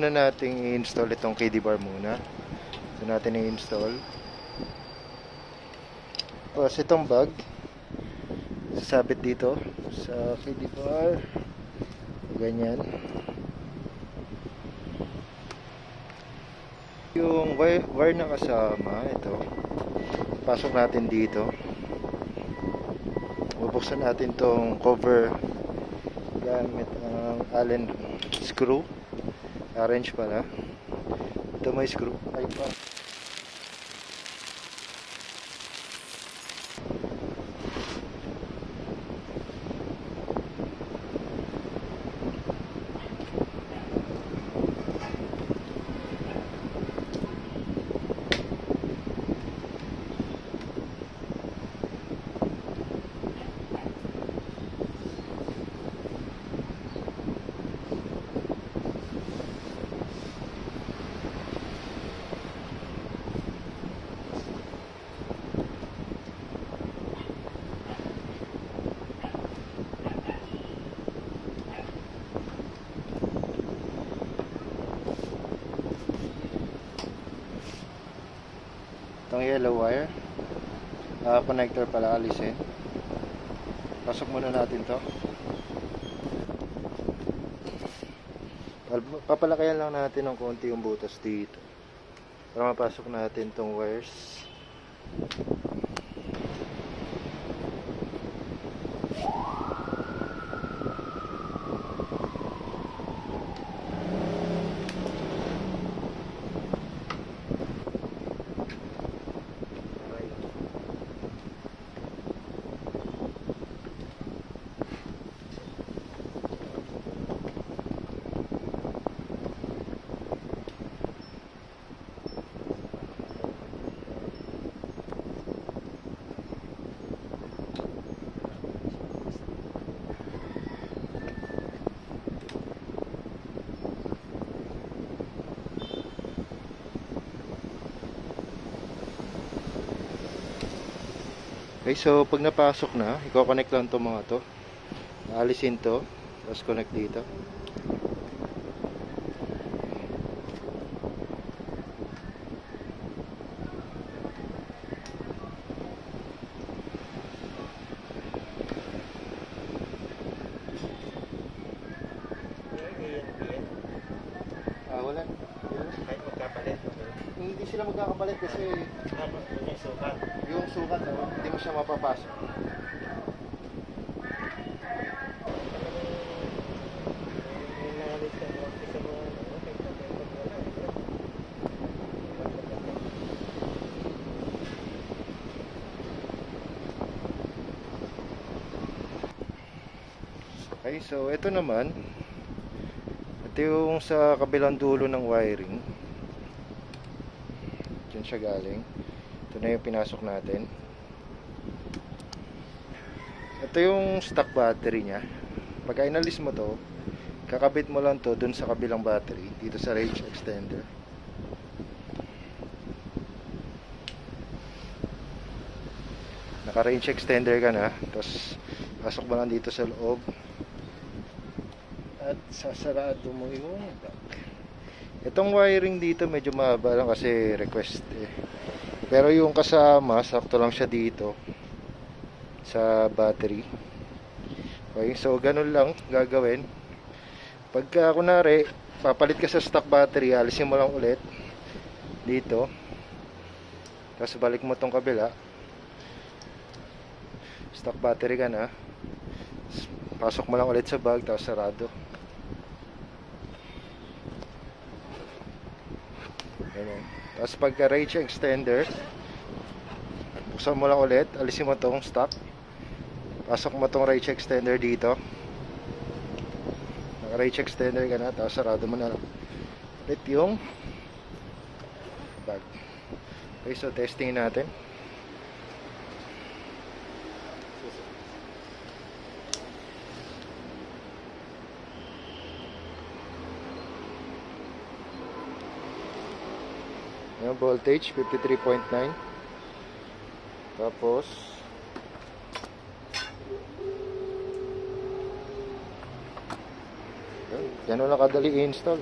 una nating i-install itong KD bar muna. Ito natin i-install. Tapos itong bag, sasabit dito sa KD bar. Ganyan. Yung wire, wire na kasama, ito. Pasok natin dito. Bubuksan natin tong cover gamit ang allen screw. Orange pala. Ito may Itong yellow wire. Ah, connector pala alisin. Pasok muna natin to. Pal- Papalakayan lang natin ng konti yung butas dito. Para mapasok natin tong wires. Okay, so pag napasok na, i-connect lang to mga to. Alisin to, tapos connect dito. Ah, wala. Kahit magkapalit. Hindi sila magkakapalit kasi Tapos yun yung sukat. oh, hindi mo siya mapapasok. Okay, so ito naman, ito yung sa kabilang dulo ng wiring. Diyan siya galing. Ito na yung pinasok natin. Ito yung stock battery niya. Pagka inalis mo to, kakabit mo lang to dun sa kabilang battery, dito sa range extender. Naka range extender ka na, tapos pasok mo lang dito sa loob at sasarado mo yung back. Itong wiring dito medyo mahaba lang kasi request eh. Pero yung kasama, sakto lang siya dito sa battery. Okay, so ganun lang gagawin. Pagka kunari, papalit ka sa stock battery, alisin mo lang ulit dito. Tapos balik mo tong kabila. Stock battery ka na. Pasok mo lang ulit sa bag, tapos sarado. Ganun. Tapos pagka range extender, buksan mo lang ulit, alisin mo tong stock. Pasok mo tong range extender dito. Naka range extender ka na, tapos sarado mo na. Ulit yung bag. Okay, so testing natin. Yung voltage, 53.9. Tapos, yun, ganun lang kadali i-install.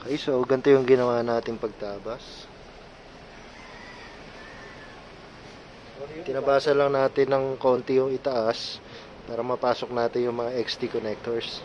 Okay, so ganito yung ginawa nating pagtabas. Tinabasa lang natin ng konti yung itaas para mapasok natin yung mga XT connectors.